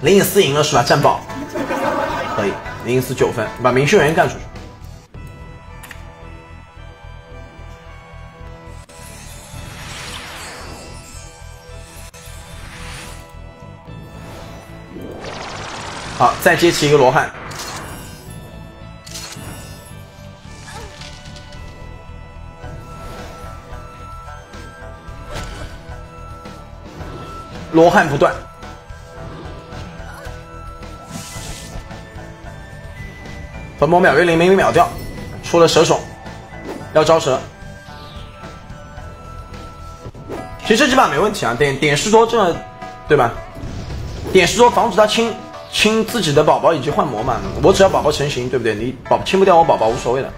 零零四赢了是吧？战报可以，零零四九分，把明秀元干出去。好，再接起一个罗汉，罗汉不断，分魔秒月灵没秒掉，出了蛇宠，要招蛇。其实这几把没问题啊，点点石多这，对吧？点石多防止他清。清自己的宝宝以及幻魔嘛，我只要宝宝成型，对不对？你宝清不掉我宝宝无所谓的。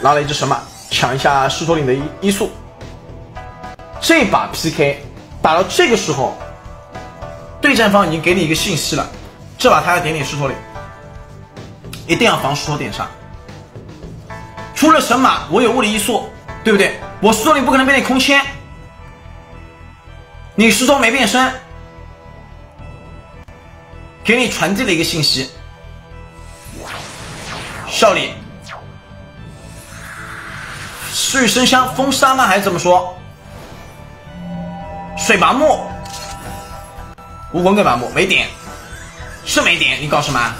拉了一只神马，抢一下狮驼岭的一一速。这把 PK 打到这个时候，对战方已经给你一个信息了，这把他要点点狮驼岭，一定要防狮驼点上。出了神马，我有物理一速，对不对？我狮驼岭不可能被你空切。你始终没变身，给你传递了一个信息，笑脸，玉生香封杀吗？还是怎么说？水麻木，无魂给麻木，没点，是没点，你搞什么？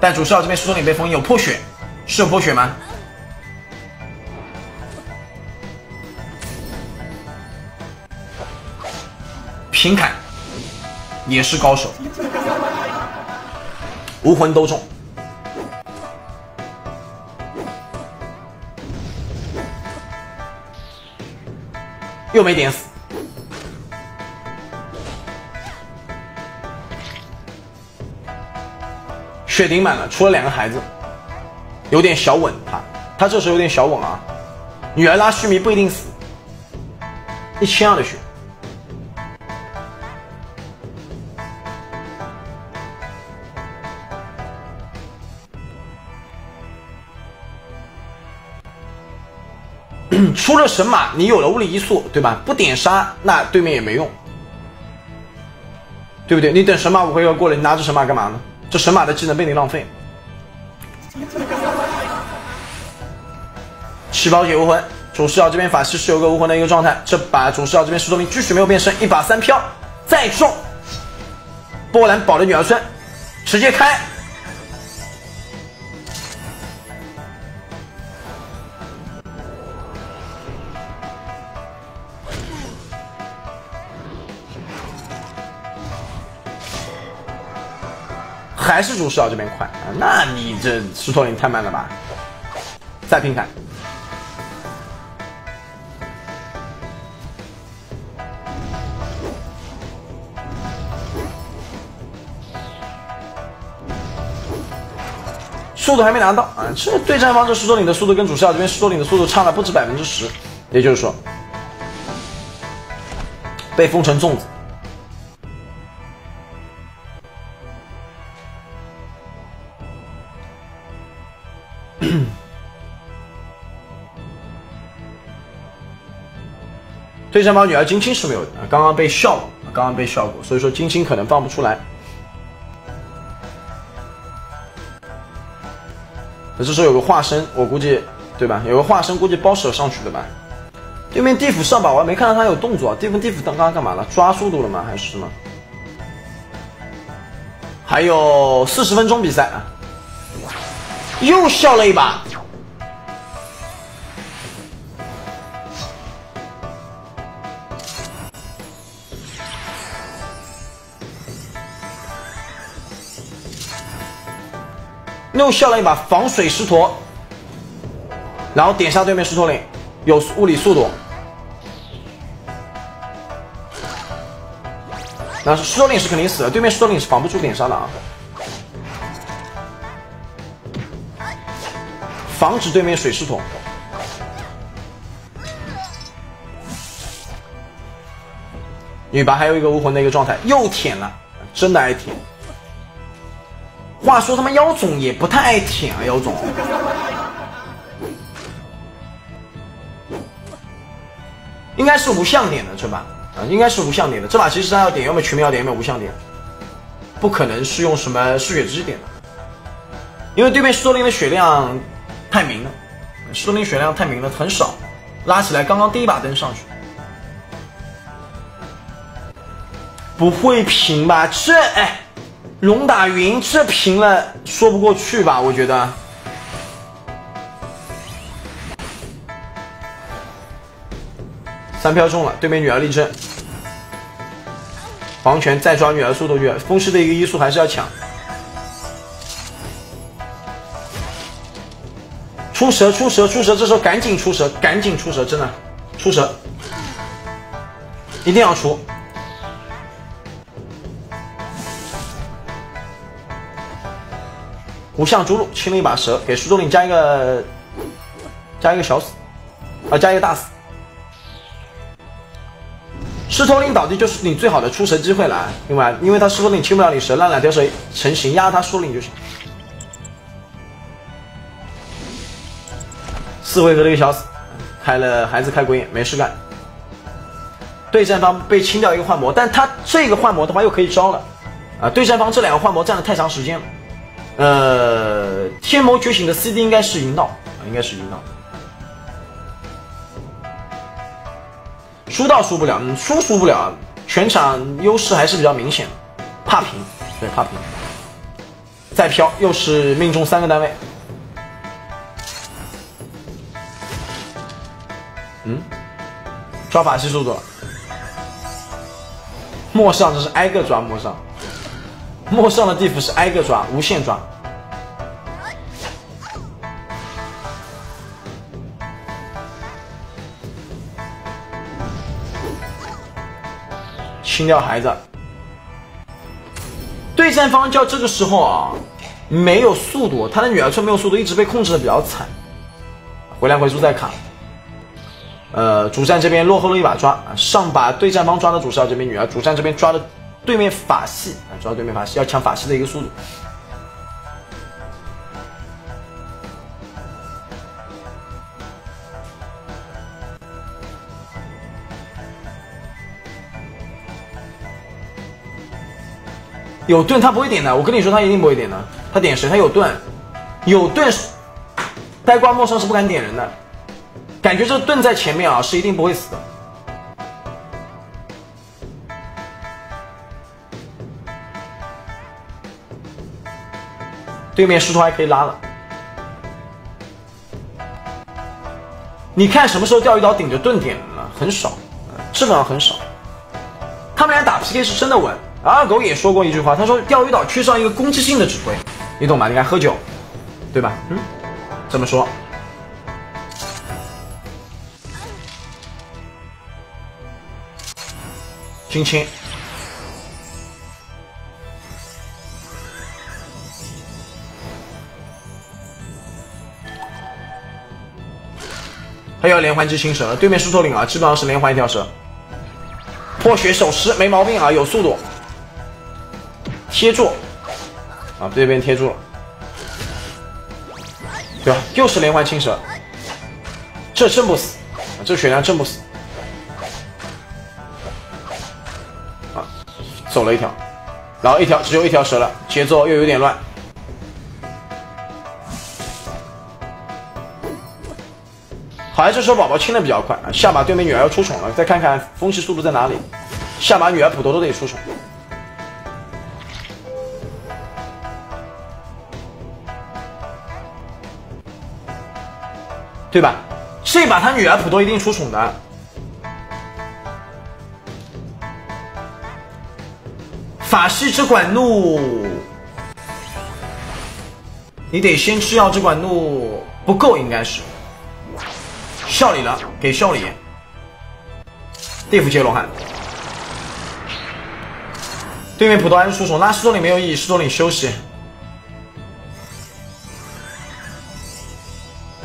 但主少这边石头岭被封印有破血，是有破血吗？平砍也是高手，无魂都中。又没点死。血顶满了，出了两个孩子，有点小稳。他他这时候有点小稳啊。女儿拉须弥不一定死，一千二的血。出了神马，你有了物理移速，对吧？不点杀，那对面也没用，对不对？你等神马五回合过了，你拿着神马干嘛呢？这神马的技能被你浪费。七宝解无魂，主视角这边法师是有个无魂的一个状态。这把主视角这边石头兵继续没有变身，一把三飘再中，波兰堡的女儿村直接开，还是主视角这边快啊？那你这石头林太慢了吧？再拼砍。速度还没拿到啊！这对战方这石头岭的速度跟主视角这边石头岭的速度差了不止百分之十，也就是说被封成粽子。对战方女儿金青是没有的，刚刚被笑过，刚刚被笑过，所以说金青可能放不出来。这时候有个化身，我估计，对吧？有个化身，估计包舍上去的吧。对面地府上把，我还没看到他有动作。对面地府刚刚干嘛了？抓速度了吗？还是什么？还有四十分钟比赛啊！又笑了一把。又笑了一把防水石驼，然后点杀对面石驼岭，有物理速度。那石驼岭是肯定死了，对面石驼岭是防不住点杀的啊，防止对面水石驼。女白还有一个无魂的一个状态，又舔了，真的爱舔。话说他妈妖总也不太爱舔啊，妖总，应该是无相点的这把啊，应该是无相点的这把，其实他要点，要么全民要点，要么无相点，不可能是用什么嗜血之点。的，因为对面石头林的血量太明了，石头林血量太明了，很少，拉起来刚刚第一把灯上去，不会平吧？这哎。龙打云，这平了说不过去吧？我觉得。三票中了，对面女儿立正，黄泉再抓女儿速度女，风师的一个医术还是要抢。出蛇出蛇出蛇，这时候赶紧出蛇，赶紧出蛇，真的出蛇，一定要出。无相逐鹿清了一把蛇，给石头岭加一个加一个小死，啊，加一个大死。石头岭倒地就是你最好的出蛇机会了，另外，因为他石头岭清不了你蛇，让两条蛇成型压他石头岭就行。四回合的一个小死，开了孩子开鬼眼没事干。对战方被清掉一个幻魔，但他这个幻魔的话又可以招了，啊，对战方这两个幻魔站了太长时间了。呃，天魔觉醒的 CD 应该是银道，应该是银道。输到输不了，输输不了，全场优势还是比较明显，怕平，对，怕平。再飘，又是命中三个单位。嗯，抓法系速度，陌上这是挨个抓陌上。陌上的地府是挨个抓，无限抓。清掉孩子。对战方叫这个时候啊，没有速度，他的女儿却没有速度，一直被控制的比较惨。回来回速再卡。呃，主战这边落后了一把抓，上把对战方抓的主少这边女儿，主战这边抓的对面法系啊，主要对面法系要抢法系的一个速度。有盾他不会点的，我跟你说他一定不会点的。他点谁？他有盾，有盾，呆瓜陌生是不敢点人的。感觉这盾在前面啊，是一定不会死的。对面石头还可以拉了。你看什么时候钓鱼岛顶着盾点了？很少，基本上很少。他们俩打 PK 是真的稳。二狗也说过一句话，他说钓鱼岛缺少一个攻击性的指挥，你懂吗？你看喝酒，对吧？嗯，这么说。亲亲，他要连环只青蛇了，对面狮驼岭啊，基本上是连环一条蛇。破血手尸没毛病啊，有速度。贴住，啊，这边贴住了，对吧？又是连环青蛇，这真不死，这血量真不死，啊，走了一条，然后一条只有一条蛇了，节奏又有点乱，好像这时候宝宝清的比较快，下把对面女儿要出宠了，再看看风系速度在哪里，下把女儿普陀都得出宠。对吧？这把他女儿普陀一定出宠的。法系之管怒，你得先吃药。这管怒不够，应该是笑里了，给笑里。地府接罗汉，对面普陀还是出手，拉石头里没有意义，石头里休息，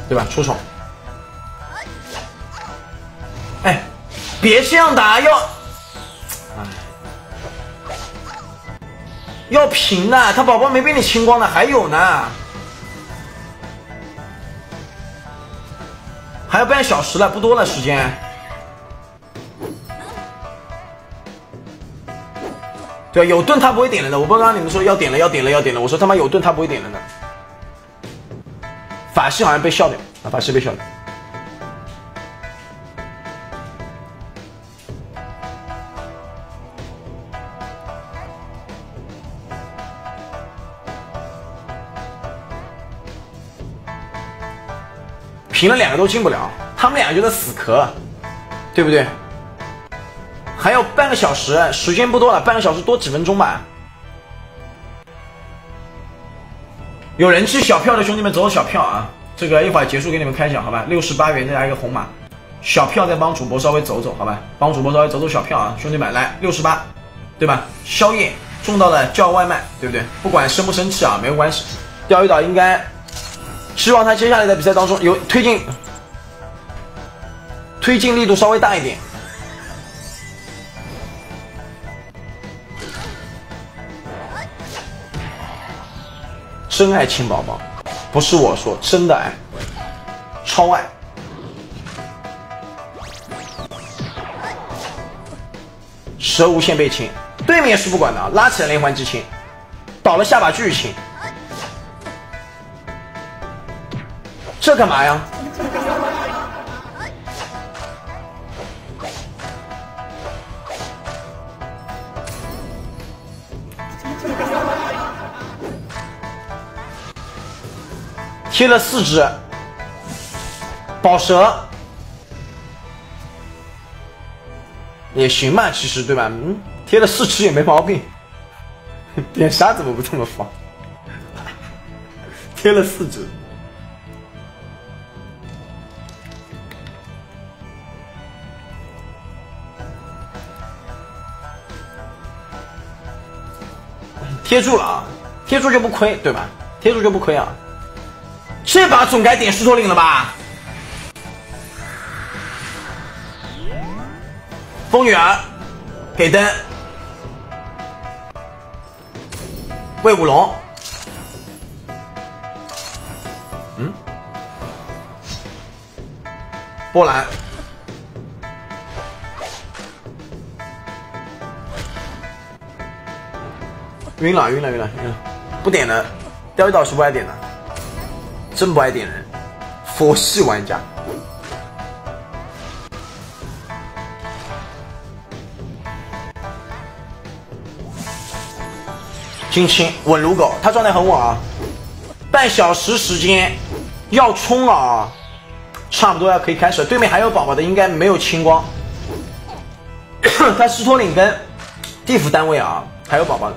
对吧？出手。哎。别这样打，要，哎，要平的，他宝宝没被你清光的，还有呢，还有半小时了，不多了时间。对，有盾他不会点了的，我不刚刚你们说要点了，要点了，要点了，我说他妈有盾他不会点了的。法师好像被笑掉，啊，法师被笑掉。平了两个都进不了，他们两个就在死磕，对不对？还有半个小时，时间不多了，半个小时多几分钟吧。有人气小票的兄弟们走走小票啊！这个一会儿结束给你们开奖，好吧？六十八元再加一个红马，小票再帮主播稍微走走，好吧？帮主播稍微走走小票啊，兄弟们来六十八，对吧？宵夜中到了叫外卖，对不对？不管生不生气啊，没有关系。钓鱼岛应该。希望他接下来的比赛当中有推进，推进力度稍微大一点。真爱亲宝宝，不是我说，真的爱，超爱。蛇无限被亲，对面是不管的，拉起来连环之亲，倒了下把巨亲。这干嘛呀？贴了四只宝蛇，也行吧，其实对吧？嗯，贴了四只也没毛病。点杀怎么不这么放？贴了四只。贴住了啊，贴住就不亏，对吧？贴住就不亏啊。这把总该点狮驼岭了吧？风女儿，给灯，魏武龙，嗯，波兰，晕了晕了晕了晕了，不点了，钓鱼岛是不爱点的，真不爱点人，佛系玩家。金青稳如狗，他状态很稳啊！半小时时间要冲了啊，差不多要可以开始。对面还有宝宝的，应该没有清光。他狮驼岭跟地府单位啊，还有宝宝。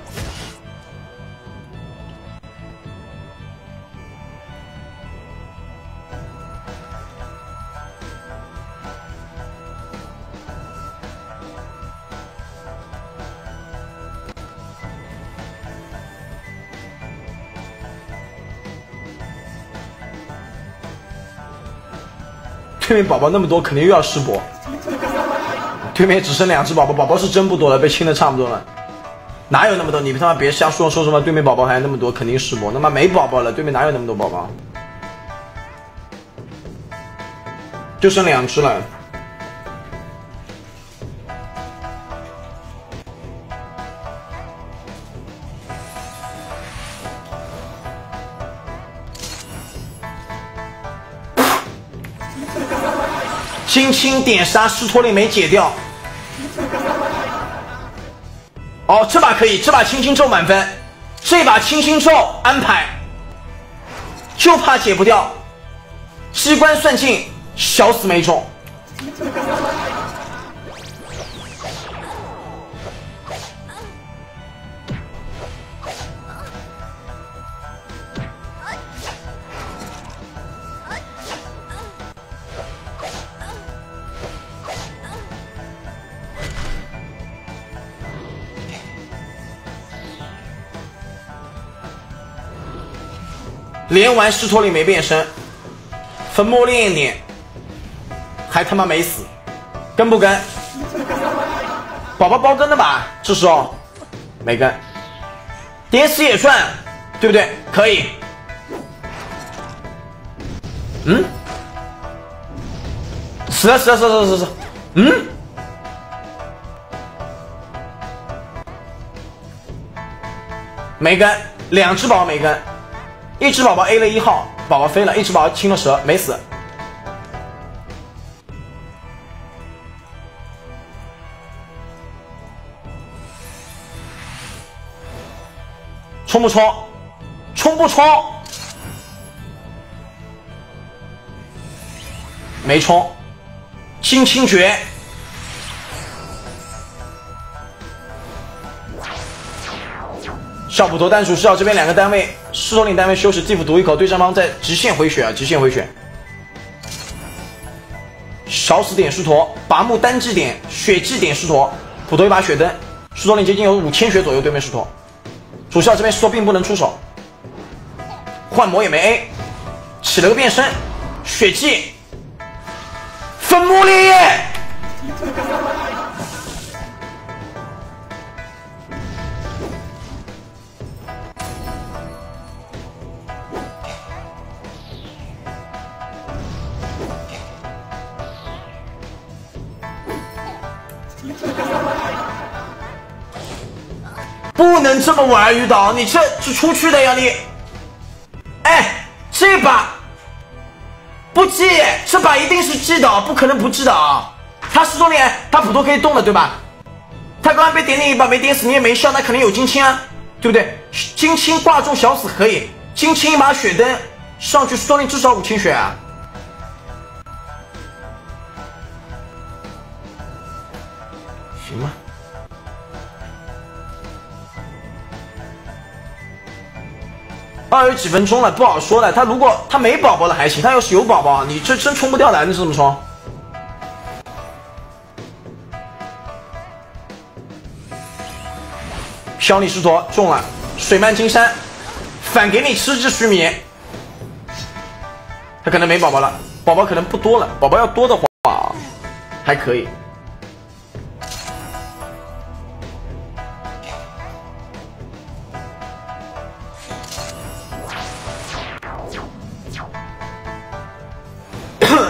对面宝宝那么多，肯定又要试播。对面只剩两只宝宝，宝宝是真不多了，被清的差不多了。哪有那么多？你他妈别瞎说，说什么对面宝宝还有那么多，肯定试播。他妈没宝宝了，对面哪有那么多宝宝？就剩两只了。轻点杀斯托利没解掉，哦，这把可以，这把轻轻咒满分，这把轻轻咒安排，就怕解不掉，机关算尽，小死没中。连玩狮驼岭没变身，粉末练一点，还他妈没死，跟不跟？宝宝包跟的吧？这时候没跟，点死也算，对不对？可以。嗯？死了死了死了死了死了！嗯？没跟，两只宝宝没跟。一只宝宝 A 了一号，宝宝飞了；一只宝宝清了蛇，没死。冲不冲？冲不冲？没冲。清清绝。少普陀单属需要这边两个单位。狮驼岭单位休息，地府毒一口，对战方在极限回血啊！极限回血，小死点狮驼，拔木单击点血祭点狮驼，普陀一把血灯，狮驼岭接近有五千血左右。对面狮驼，主校这边狮驼并不能出手，幻魔也没 A，起了个变身，血祭，粉末烈焰。不能这么玩，鱼岛，你这是出去的呀你！哎，这把不记，这把一定是记的，不可能不记的啊！他失踪脸，他普通可以动的，对吧？他刚刚被点你一把没点死，你也没笑，那肯定有金青啊，对不对？金青挂中小死可以，金青一把血灯上去，双灵至少五千血啊！行吗。二有几分钟了，不好说了。他如果他没宝宝了还行，他要是有宝宝，你这真冲不掉的，你怎么冲？小李狮驼中了。水漫金山，反给你吃只须弥。他可能没宝宝了，宝宝可能不多了。宝宝要多的话，还可以。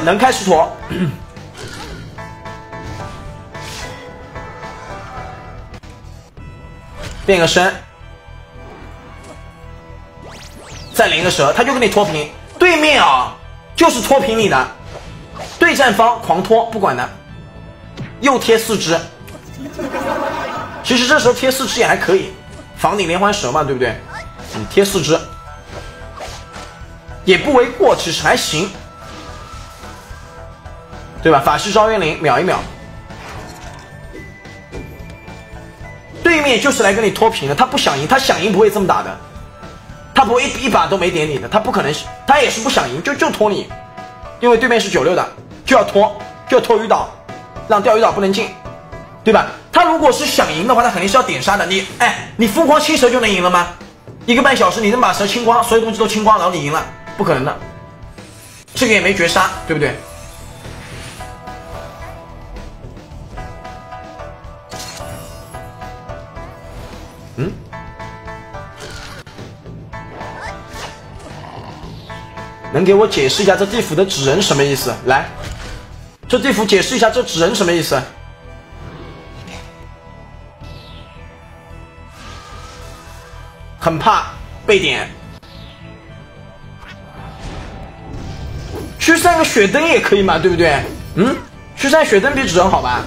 能开石坨，变个身，再连个蛇，他就给你拖平。对面啊，就是拖平你的，对战方狂拖不管的，又贴四只。其实这时候贴四只也还可以，房顶连环蛇嘛，对不对？你，贴四只也不为过，其实还行。对吧？法师招怨灵秒一秒，对面就是来跟你拖平的，他不想赢，他想赢不会这么打的，他不会一一把都没点你的，他不可能，他也是不想赢，就就拖你，因为对面是九六的，就要拖，就要拖鱼岛，让钓鱼岛不能进，对吧？他如果是想赢的话，他肯定是要点杀的。你，哎，你疯狂清蛇就能赢了吗？一个半小时你能把蛇清光，所有东西都清光，然后你赢了，不可能的。这个也没绝杀，对不对？能给我解释一下这地府的纸人什么意思？来，这地府解释一下这纸人什么意思？很怕被点，驱散个血灯也可以嘛，对不对？嗯，驱散血灯比纸人好吧？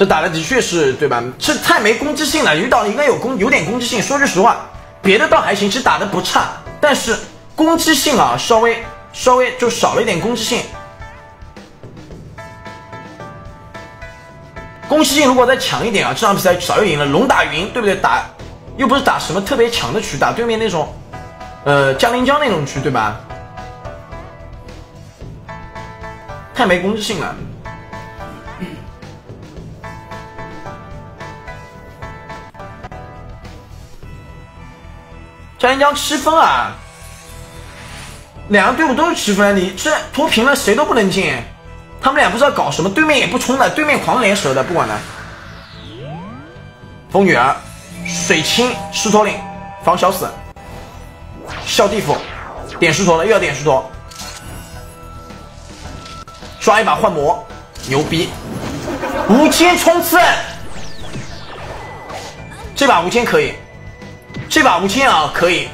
这打的的确是对吧？这太没攻击性了。鱼岛应该有攻，有点攻击性。说句实话，别的倒还行，其实打的不差，但是攻击性啊，稍微稍微就少了一点攻击性。攻击性如果再强一点啊，这场比赛早就赢了。龙打云，对不对？打又不是打什么特别强的区，打对面那种，呃，江陵江那种区，对吧？太没攻击性了。江陵江七分啊！两个队伍都是七分，你这拖平了，谁都不能进。他们俩不知道搞什么，对面也不冲的，对面狂连蛇的，不管的。风女儿，水清狮驼岭，防小死。笑地府，点石头了，又要点石头。抓一把幻魔，牛逼！无间冲刺，这把无间可以。这把无尽啊，可以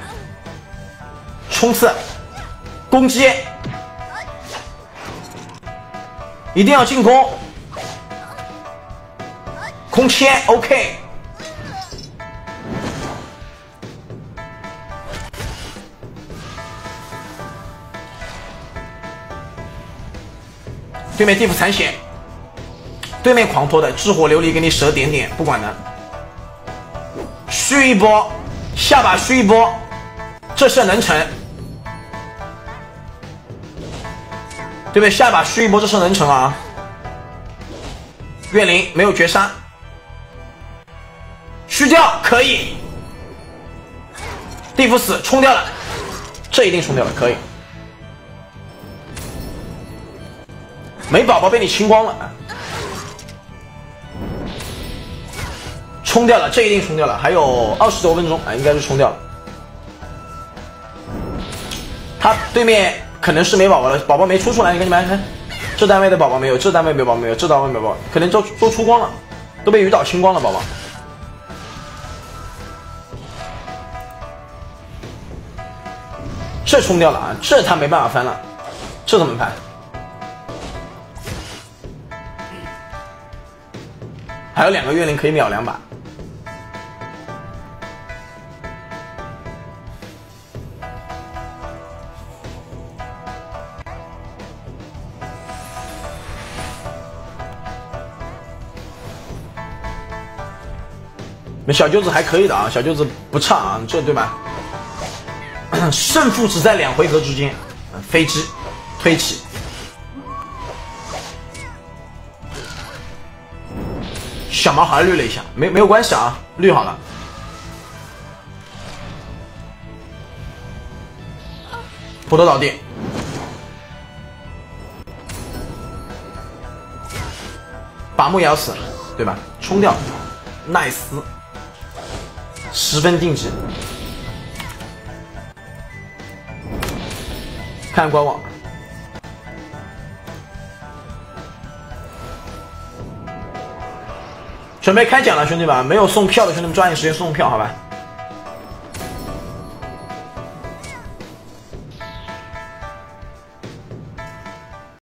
冲刺攻击，一定要进攻，空切 OK。对面地府残血，对面狂拖的炽火琉璃给你蛇点点，不管的，续一波。下把虚一波，这事能成，对不对？下把虚一波，这事能成啊！怨灵没有绝杀，虚掉可以，地府死冲掉了，这一定冲掉了，可以，没宝宝被你清光了。冲掉了，这一定冲掉了，还有二十多分钟啊，应该是冲掉了。他对面可能是没宝宝了，宝宝没出出来，你看你们看，这单位的宝宝没有，这单位没宝宝没有，这单位没宝宝，可能都都出光了，都被鱼岛清光了，宝宝。这冲掉了啊，这他没办法翻了，这怎么翻？还有两个月灵可以秒两把。小舅子还可以的啊，小舅子不差啊，这对吧？胜负只在两回合之间。飞机推起，小毛还绿了一下，没没有关系啊，绿好了。普头倒地，把木咬死，对吧？冲掉，奈斯，十分定制。看官网，准备开奖了，兄弟们！没有送票的兄弟们抓紧时间送票，好吧？